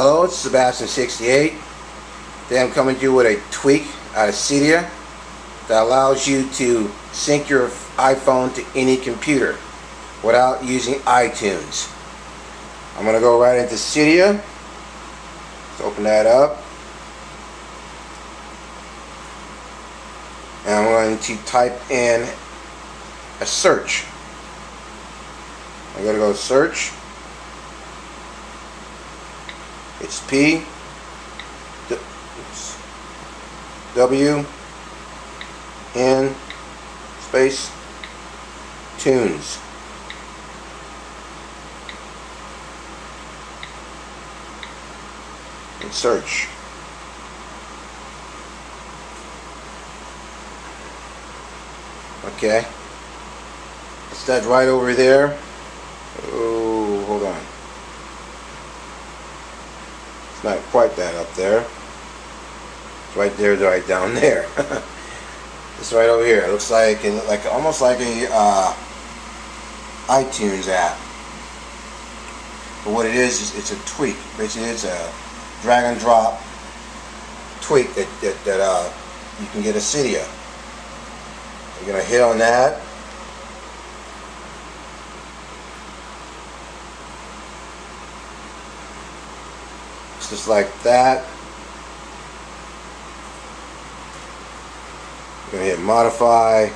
Hello, it's Sebastian68. Today I'm coming to you with a tweak out of Cydia that allows you to sync your iPhone to any computer without using iTunes. I'm going to go right into Cydia. Let's open that up. And I'm going to type in a search. I'm going to go search. It's P W N space tunes. And search. Okay. It's that right over there. Oh, hold on. It's not quite that up there. It's right there, right down there. it's right over here. It looks like like almost like a uh, iTunes app. But what it is is it's a tweak. Basically, it's a drag and drop tweak that that, that uh, you can get a Cydia. You're gonna hit on that. Just like that. You're going to hit modify.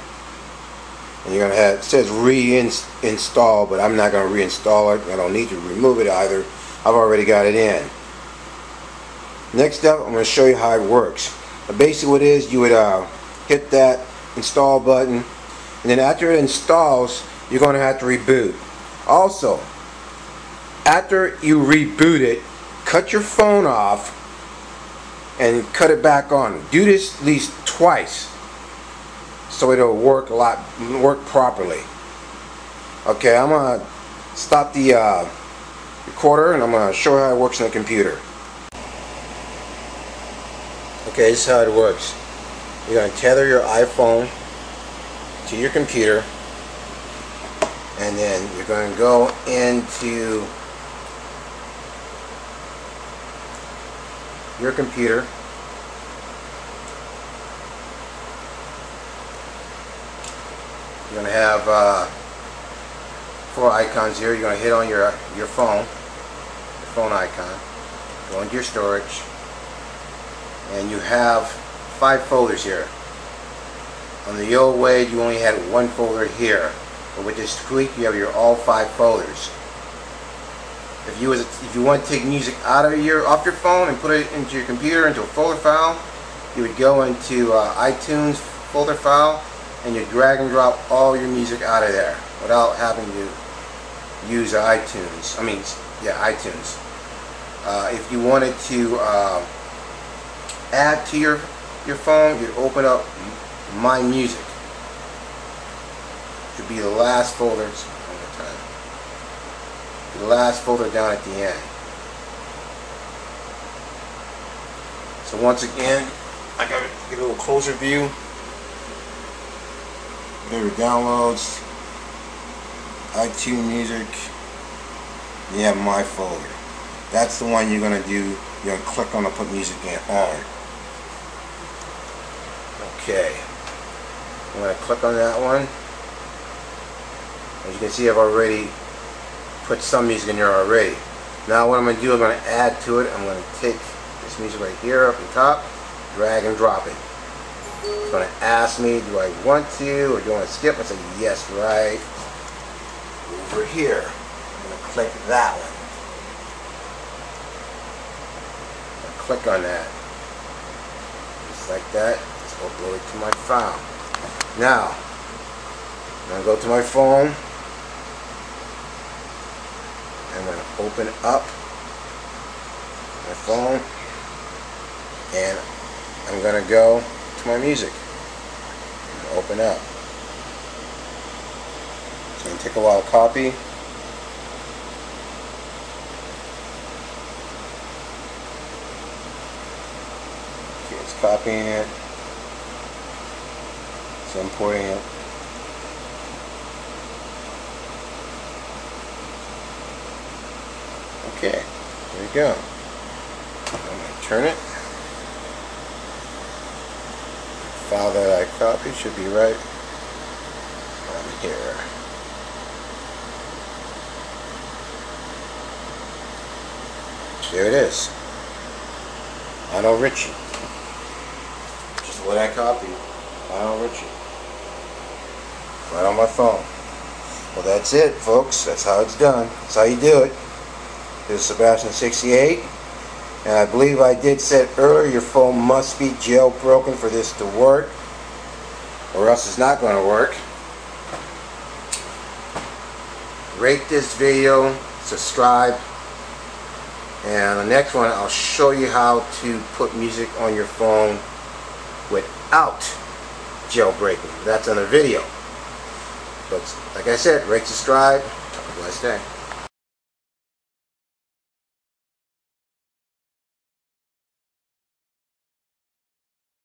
And you're going to have, it says reinstall, but I'm not going to reinstall it. I don't need to remove it either. I've already got it in. Next up, I'm going to show you how it works. Basically what it is, you would uh, hit that install button. And then after it installs, you're going to have to reboot. Also, after you reboot it, cut your phone off and cut it back on. Do this at least twice so it'll work a lot, work properly. Okay, I'm gonna stop the uh, recorder and I'm gonna show how it works on the computer. Okay, this is how it works. You're gonna tether your iPhone to your computer and then you're to go into your computer. You're going to have uh, four icons here. You're going to hit on your your phone your phone icon. Go into your storage. And you have five folders here. On the old way you only had one folder here. But with this tweak you have your all five folders if you if you want to take music out of your off your phone and put it into your computer into a folder file, you would go into uh, iTunes folder file and you drag and drop all your music out of there without having to use iTunes. I mean, yeah, iTunes. Uh, if you wanted to uh, add to your your phone, you'd open up My Music. It would be the last folder the last folder down at the end. So once again, I get a little closer view. There are downloads, iTunes Music. Have my folder. That's the one you're gonna do. You're gonna click on to put music in on. Okay. I'm gonna click on that one. As you can see, I've already put some music in there already. Now what I'm going to do, I'm going to add to it. I'm going to take this music right here up the top, drag and drop it. It's going to ask me, do I want to, or do I want to skip? I say, yes, right over here. I'm going to click that one. click on that. Just like that. It's upload it to my file. Now, I'm going to go to my phone. I'm going to open up my phone and I'm going to go to my music and open up. It's going to take a while to copy. Okay, it's copying it. It's importing it. Okay, there you go. I'm going to turn it. File that I copied should be right on here. There it is. Lionel Richie. Just what I copied. Lionel Richie. Right on my phone. Well, that's it, folks. That's how it's done. That's how you do it. This is Sebastian 68. And I believe I did said earlier your phone must be jailbroken for this to work. Or else it's not going to work. Rate this video. Subscribe. And the next one, I'll show you how to put music on your phone without jailbreaking. That's on a video. But like I said, rate, subscribe. Have a blessed day.